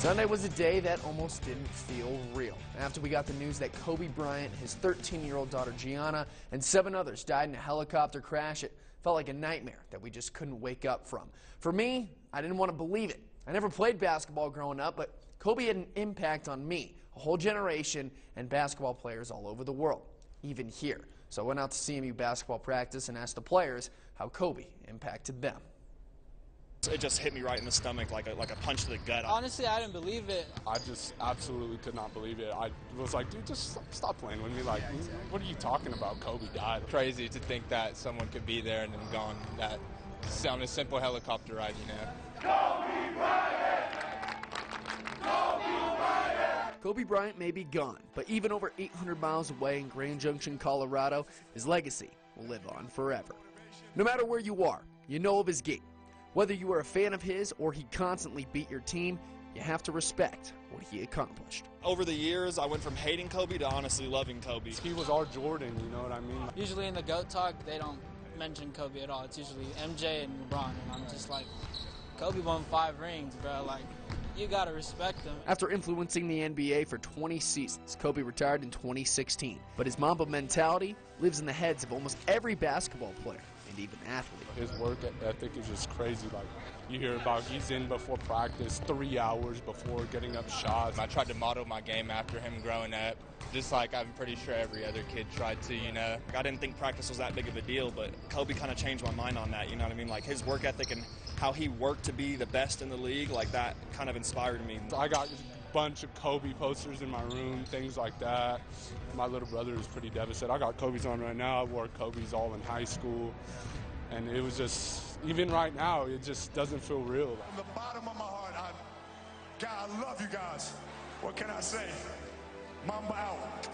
Sunday was a day that almost didn't feel real. After we got the news that Kobe Bryant, his 13 year old daughter Gianna, and seven others died in a helicopter crash, it felt like a nightmare that we just couldn't wake up from. For me, I didn't want to believe it. I never played basketball growing up, but Kobe had an impact on me, a whole generation, and basketball players all over the world, even here. So I went out to CMU basketball practice and asked the players how Kobe impacted them. It just hit me right in the stomach like a, like a punch to the gut. Honestly, I didn't believe it. I just absolutely could not believe it. I was like, dude, just stop playing with me. Like, what are you talking about? Kobe died. Crazy to think that someone could be there and then gone that on a simple helicopter ride, you know. Kobe Bryant! Kobe Bryant! Kobe Bryant may be gone, but even over 800 miles away in Grand Junction, Colorado, his legacy will live on forever. No matter where you are, you know of his game. Whether you are a fan of his or he constantly beat your team, you have to respect what he accomplished. Over the years, I went from hating Kobe to honestly loving Kobe. He was our Jordan, you know what I mean? Usually in the GOAT talk, they don't mention Kobe at all. It's usually MJ and LeBron, and I'm just like, Kobe won five rings, bro. Like, you gotta respect him. After influencing the NBA for 20 seasons, Kobe retired in 2016. But his Mamba mentality lives in the heads of almost every basketball player and even athlete. His work ethic is just crazy. Like you hear about, he's in before practice, three hours before getting up shots. I tried to model my game after him growing up, just like I'm pretty sure every other kid tried to, you know. I didn't think practice was that big of a deal, but Kobe kind of changed my mind on that. You know what I mean? Like his work ethic and how he worked to be the best in the league, like that kind of inspired me. I got bunch of Kobe posters in my room, things like that. My little brother is pretty devastated. I got Kobe's on right now. I wore Kobe's all in high school. And it was just, even right now, it just doesn't feel real. From the bottom of my heart, I, God, I love you guys. What can I say? Mamba out.